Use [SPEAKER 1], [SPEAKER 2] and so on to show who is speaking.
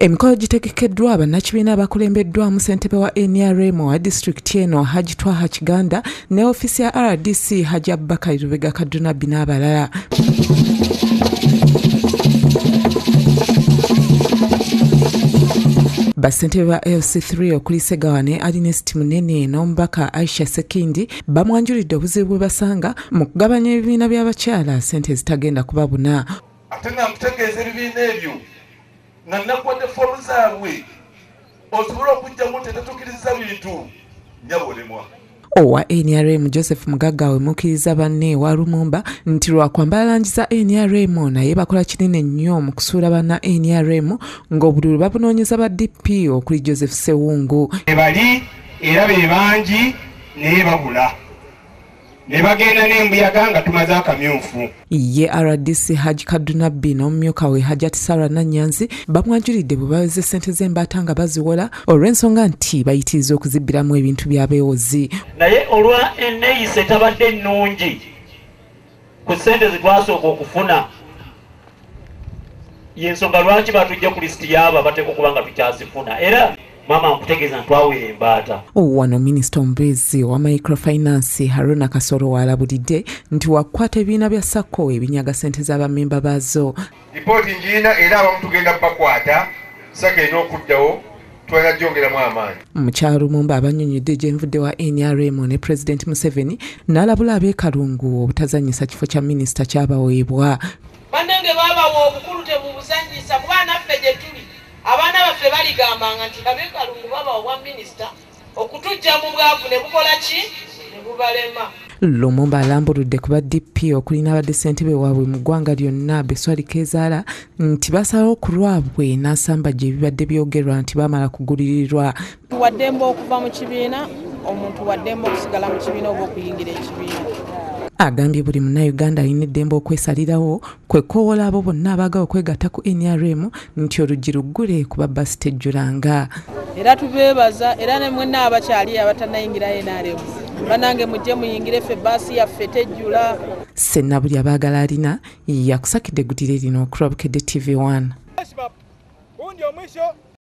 [SPEAKER 1] emikolo gitegekeddwa abannakibiina abakulembeddwamu ssentebe wa nrm wa disitulikiti eno haji twaha kiganda ne ofiisi ya rdc haji abubakari lubega kadunabbi n'abalala bassentebe ba lc3 okuli segawa ne alinest munene n'omubaka aisha sekindi bamwanjulidde obuzibu bwe basanga mu kugabanya ebibiina by'abakyala ssente ezitagenda kubabuna
[SPEAKER 2] ate nga nkutegeeza ebibiina ebyo nga nakuwadde foomu zaabwe osobole okugjamu tetatuukiriza bintu. Nyabolemwa.
[SPEAKER 1] Owa nrm joseph mugagga wemukkiriza banne ewa lumumba nti lwakwambala langi za nrm naye bakola kinene nnyo mu kusuula banna nrm ng'obululu babunoonyeza ba dp okuli joseph sewungu.
[SPEAKER 3] Ebali era be bangi naye babula ne bagenda n'embuyaga nga tumaze akamyufu.
[SPEAKER 1] Ye rdc haji kadunabbi n'omumyuka we hajati sara nanyanzi bamwanjulidde bwe baweze ssente z'embaata nga baziwola olw'ensonga nti bayitiriza okuzibbiramu ebintu by'abeewozi
[SPEAKER 4] naye olwa enneeyisa etabadde ennungi ku ssente zetwasooka okufuna yensonga lwaki batujja ku lisiti y'abo abateeka okuba nga tukyazifuna? Era maama nkutegeeza ntwawera embaata
[SPEAKER 1] wano minisita omubeezi owa microfinance haruna kasoro waalabulidde nti wakukwata ebibiina bya sako ebinyaga ssente z'abamemba baazo.
[SPEAKER 5] Lipooti njiina era abamu tugenda bakwata sako erina okuddawo twalina gyongeramu amaanyi.
[SPEAKER 1] Mukyalo lumumba abanyonyodde gyenvudde wa nrm ne pulezidenti museveni n'alabula ab'ekalungu obutazanyisa kifo kya minisita kyabaweebwa.
[SPEAKER 6] Bannange baabawa obukulu tebubuzanyisa abaana baffe baligambanga nti kabe kalungu babawa bwa minisita okutujja mu bwavu ne bukola ki? Ne bubalema.
[SPEAKER 1] Lumumba alambuludde ku ba dp okulina abadde ssentebe waabwe mu ggwanga lyonna beswali kezaala nti basalawo ku lwabwe n'asamba gye bibadde byogerwa nti baamala kugulirirwa.
[SPEAKER 7] Waddembe okuva mu kibiina omuntu waddembe okusigala mu kibiina oba okuyingira ekibiina
[SPEAKER 1] agambye buli munnayuganda alina eddembe okwesalirawo kwe koowola abo bonna abaagala okwegatta ku nrm nti oluggi luggule kuba basi tejjulanga.
[SPEAKER 7] Era tubeebaza era ne mwenna abakyali abatanayingira nrm banange mujje muyingire ffe baasi yaffe tejjula.
[SPEAKER 1] Senna buli abaagala alina yakusakidde eggulire lino okulwabukedde tv 1
[SPEAKER 8] gundi omwisho